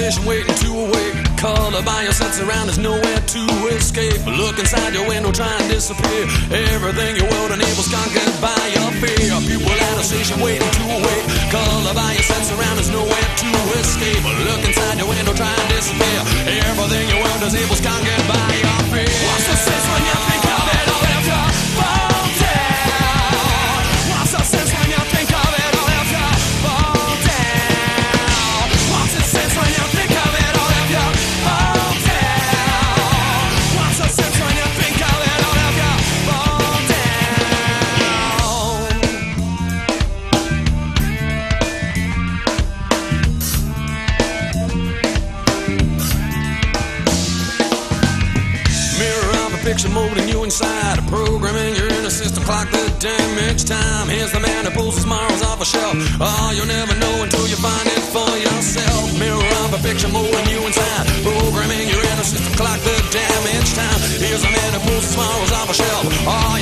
station waiting to awake. Caught by your sense around, there's nowhere to escape. Look inside your window, try and disappear. Everything your world enables conquered by your fear. People at a station waiting to Of a molding you inside. A programming your inner system clock the damage time. Here's the man who pulls his morals off a shelf. Oh, you'll never know until you find it for yourself. Mirror of a picture molding you inside. Programming your inner system clock the damage time. Here's the man who pulls his morals off a shelf. Oh,